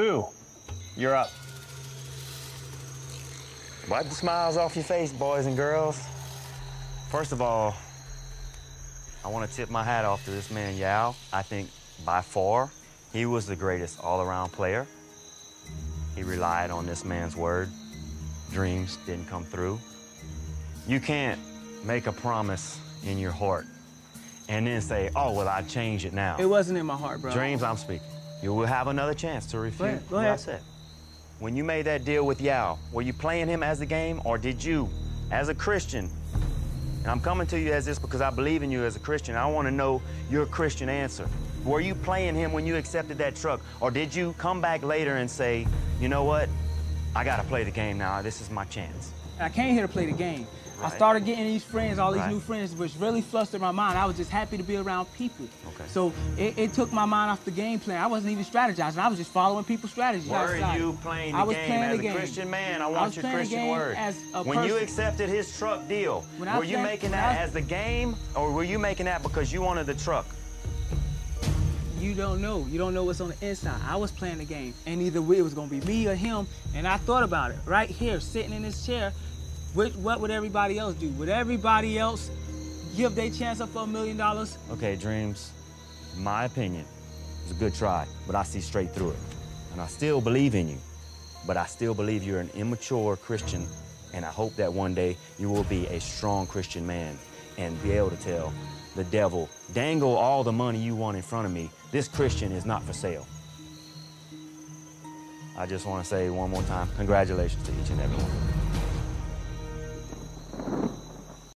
Boo, you're up. Wipe the smiles off your face, boys and girls. First of all, I want to tip my hat off to this man, Yau. I think by far, he was the greatest all-around player. He relied on this man's word. Dreamz didn't come through. You can't make a promise in your heart and then say, oh, well, I change it now. It wasn't in my heart, bro. Dreamz, I'm speaking. You will have another chance to refute ahead, go what I ahead. said. When you made that deal with Yau, were you playing him as the game, or did you, as a Christian, and I'm coming to you as this because I believe in you as a Christian, I want to know your Christian answer. Were you playing him when you accepted that truck, or did you come back later and say, you know what, I got to play the game now, this is my chance? I came here to play the game. I started getting these friends, all these Right. new friends, which really flustered my mind. I was just happy to be around people. Okay. So it, it took my mind off the game plan. I wasn't even strategizing. I was just following people's strategies. I Were you playing the I was game playing as the a game. Christian man? I I want was your playing the Christian game word. as a when you accepted his truck deal, When were you said- making that I- as the game, or were you making that because you wanted the truck? You don't know. You don't know what's on the inside. I was playing the game, and either way it was gonna be me or him. And I thought about it right here, sitting in this chair. What, what would everybody else do? Would everybody else give their chance up for a million dollars? Okay, Dreamz, my opinion, it's a good try, but I see straight through it. And I still believe in you, but I still believe you're an immature Christian, and I hope that one day you will be a strong Christian man and be able to tell the devil, dangle all the money you want in front of me. This Christian is not for sale. I just want to say one more time, congratulations to each and every one.